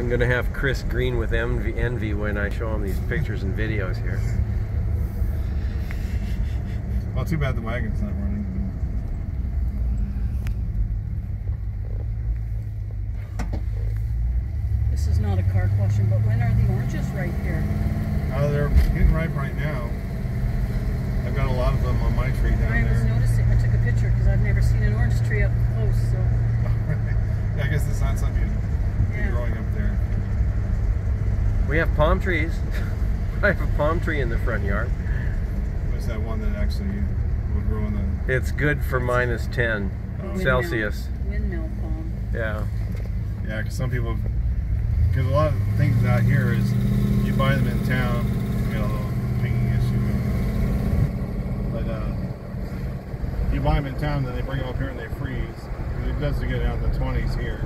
I'm gonna have Chris green with envy, envy when I show him these pictures and videos here. Well, too bad the wagon's not running. This is not a car question, but when are the oranges right here? Oh, they're getting ripe right now. I've got a lot of them on my tree down I was there. noticing, I took a picture because I've never seen an orange tree up close, so. yeah, I guess it's not something you'd be Yeah. growing up there. We have palm trees. I have a palm tree in the front yard. There's that one that actually would ruin the. It's good for minus 10 Oh. Celsius. Windmill palm. Yeah. Yeah, because some people. Because a lot of things out here is you buy them in town. You got a little pinging issue. But uh, you buy them in town, then they bring them up here and they freeze. It does get down in the 20s here.